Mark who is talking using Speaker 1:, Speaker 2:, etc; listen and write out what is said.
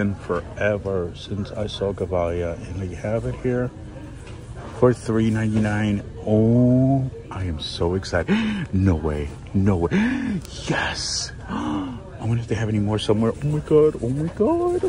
Speaker 1: been forever since I saw Gevalia, and they have it here for $3.99. Oh, I am so excited. No way. No way. Yes. I wonder if they have any more somewhere. Oh my god. Oh my god.